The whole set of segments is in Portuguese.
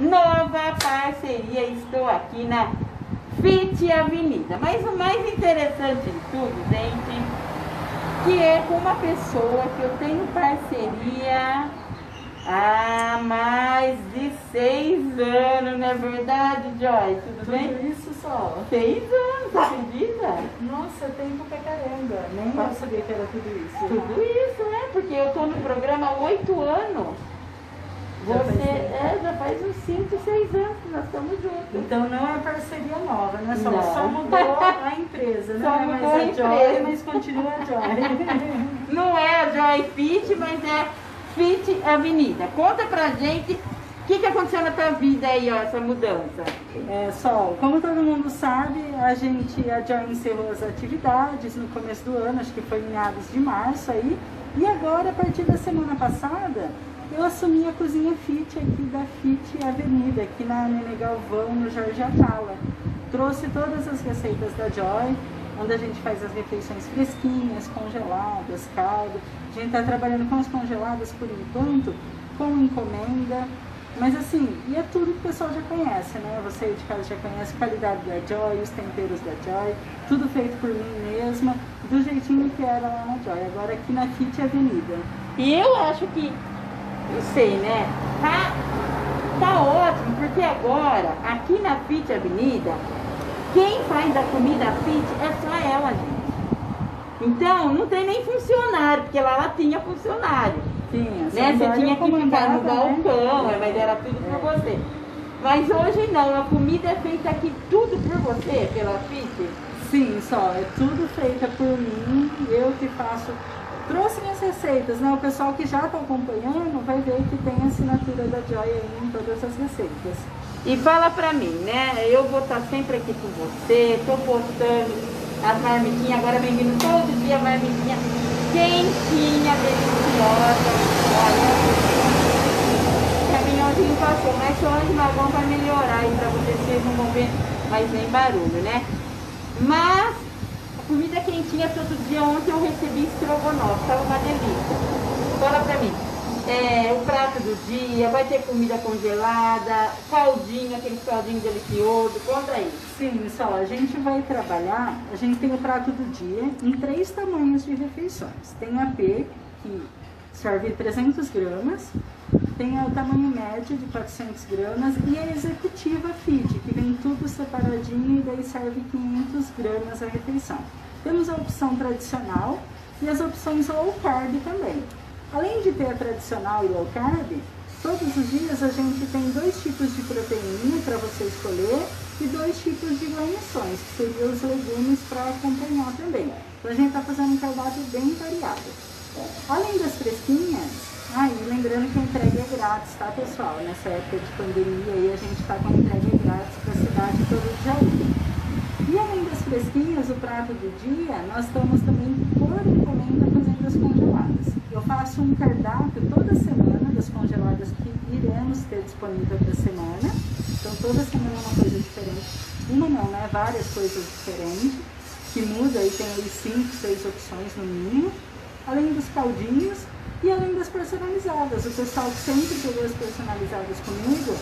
nova parceria. Estou aqui na Fit Avenida. Mas o mais interessante de tudo, gente, que é com uma pessoa que eu tenho parceria há mais de seis anos, não é verdade, Joy? Tudo, Tudo bem? isso só. Seis anos, você acredita? Nossa, tempo pra caramba. Nem eu sabia que era tudo isso. Tudo isso, né? Porque eu tô no programa há oito anos. Você, é, já faz uns cinco, seis anos que nós estamos juntos. Então não é parceria nova, né? Só, Não. só mudou a empresa, né? Só Não é mais a a. Joy, mas continua a Joy. Não é a Joy Fit, mas é Fit Avenida. Conta pra gente o que, que aconteceu na tua vida aí, ó, essa mudança. É, Sol, como todo mundo sabe, a gente, a Joy encerrou as atividades no começo do ano, acho que foi em meados de março aí. E agora, a partir da semana passada, eu assumi a cozinha Fit aqui da Fit Avenida, aqui na Nene Galvão, no Jorge Atala. Trouxe todas as receitas da Joy, onde a gente faz as refeições fresquinhas, congeladas, caldo. A gente está trabalhando com as congeladas por enquanto, com encomenda. Mas assim, e é tudo que o pessoal já conhece, né? Você de casa já conhece a qualidade da Joy, os temperos da Joy, tudo feito por mim mesma, do jeitinho que era lá na Joy. Agora aqui na Fit Avenida. E eu acho que, não sei, né? Tá, tá ótimo, porque agora, aqui na Fit Avenida, quem faz a comida Fit é só ela, gente. Então, não tem nem funcionário, porque lá ela tinha funcionário. Tinha, né? Você Joy tinha que ficar no né? balcão, é, mas era tudo por você. Mas hoje não, a comida é feita aqui tudo por você, pela Fit. Sim, só, é tudo feita por mim, eu que faço. Trouxe minhas receitas, né? O pessoal que já está acompanhando vai ver que tem assinatura da Joy aí em todas as receitas. E fala pra mim, né? Eu vou estar sempre aqui com você, tô postando as marmitinhas, agora vem vindo todo dia marmitinha quentinha, deliciosa. Olha, o caminhãozinho passou, mas hoje nós vamos para melhorar aí pra vocês, vocês não vão ver mais nem barulho, né? Mas comida quentinha todo dia, ontem eu recebi estrogonofe, tava uma delícia. Fala pra mim. É, o prato do dia, vai ter comida congelada, caldinho, aquele caldinho delicioso, conta aí. Sim, só, a gente vai trabalhar, a gente tem o prato do dia em três tamanhos de refeições. Tem a P, que serve 300 gramas, tem o tamanho médio de 400 gramas e a executiva Fit, que vem tudo separadinho e daí serve 500 gramas a refeição. Temos a opção tradicional e as opções low carb também. Além de ter a tradicional e low carb, todos os dias a gente tem dois tipos de proteína para você escolher e dois tipos de guarnições, que seriam os legumes para acompanhar também. Então a gente está fazendo um cardápio bem variado. Além das fresquinhas, ah, lembrando que a entrega é grátis, tá pessoal? Nessa época de pandemia aí a gente está com a entrega grátis para a cidade toda de Jaú. E além das fresquinhas, o prato do dia, nós estamos também por encomenda fazendo as congeladas. Eu faço um cardápio toda semana das congeladas que iremos ter disponível para a semana. Então toda semana é uma coisa diferente. Uma não, né? Várias coisas diferentes. Que muda e tem aí cinco, seis opções no mínimo. Além dos caldinhos e além das personalizadas. O pessoal que sempre pegou as personalizadas comigo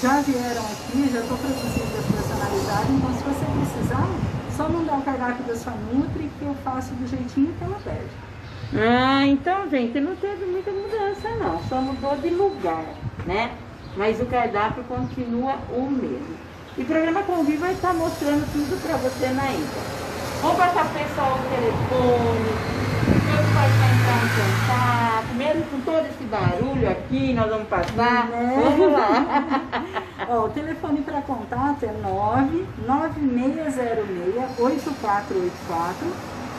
já vieram aqui, já estou produzindo as personalizadas. Então se você precisar, só mandar o cardápio da sua Nutri que eu faço do jeitinho que ela pede. Ah, então, gente, não teve muita mudança não, só mudou de lugar, né? Mas o cardápio continua o mesmo. E o programa Convívio vai estar mostrando tudo para você na íntegra. Vamos passar pessoal o telefone, mesmo com todo esse barulho aqui, nós vamos passar. Né? Vamos lá. Ó, o telefone para contato é 99606-8484.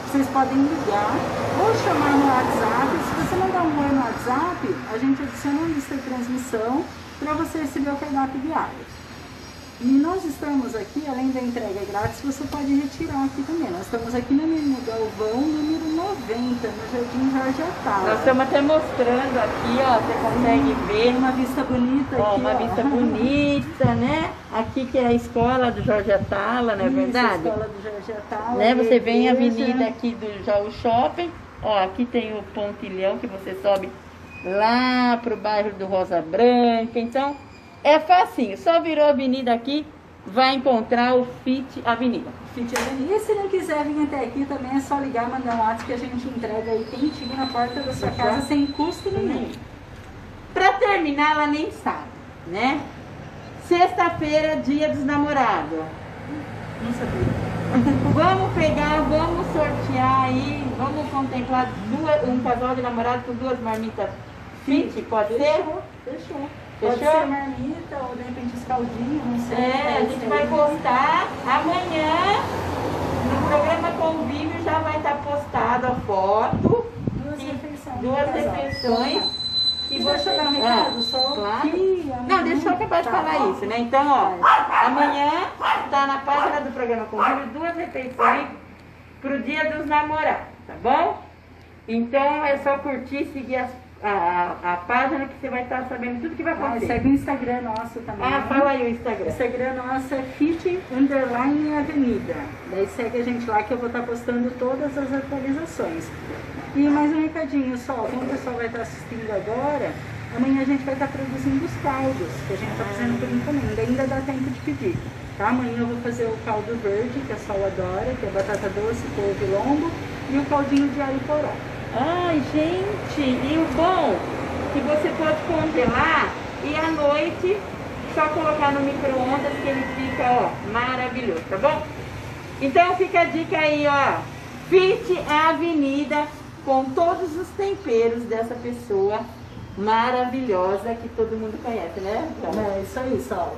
Vocês podem ligar ou chamar no WhatsApp. Se você mandar um oi no WhatsApp, a gente adiciona uma lista de transmissão para você receber o cardápio diário. E nós estamos aqui, além da entrega grátis, você pode retirar aqui também. Nós estamos aqui na Menina Galvão, número 90, no Jardim Jorge Atala. Nós estamos até mostrando aqui, ó, você consegue ver. Tem uma vista bonita Ó, aqui. uma ó. vista bonita, né? Aqui que é a escola do Jorge Atala, não é Isso, verdade? Escola do Jorge Atala. Né? Você vem a avenida aqui do Jaú Shopping. Ó, aqui tem o pontilhão que você sobe lá pro bairro do Rosa Branca. Então, É facinho, só virou a avenida aqui, vai encontrar o Fit Avenida. Fit Avenida. E se não quiser vir até aqui, também é só ligar, mandar um WhatsApp que a gente entrega aí quentinho na porta da sua casa sem custo nenhum. Pra terminar, ela nem sabe, né? Sexta-feira, dia dos namorados. Não sabia. Vamos pegar, vamos sortear aí, vamos contemplar duas, um casal de namorados com duas marmitas fit, pode ser? Fechou. Pode Fechou? ser marmita ou de repente escaldinho, não sei. É, a gente vai postar amanhã. No programa Convívio já vai estar postado a foto. Duas e refeições. Duas casal. refeições. E deixa eu dar um recado, só claro. Não, deixa eu acabar de Tá. falar isso, né? Então, ó, amanhã tá na página do programa Convívio duas refeições pro dia dos namorados, tá bom? Então é só curtir e seguir as- a, a, página que você vai estar sabendo tudo que vai Ah, acontecer. segue o Instagram nosso também. Ah, fala aí o O Instagram. Instagram nosso é fit underline avenida. Daí segue a gente lá que eu vou estar postando todas as atualizações. E mais um recadinho só, como o pessoal vai estar assistindo agora, amanhã a gente vai estar produzindo os caldos, que a gente está fazendo por encomenda. Ainda dá tempo de pedir. Tá? Amanhã eu vou fazer o caldo verde, que a Sol adora, que é batata doce, couve e lombo, e o caldinho de alho poró. Ai, gente, e o bom que você pode congelar e à noite só colocar no micro-ondas que ele fica, ó, maravilhoso, tá bom? Então fica a dica aí, ó. Fit Avenida com todos os temperos dessa pessoa maravilhosa que todo mundo conhece, né? É isso aí, Sol.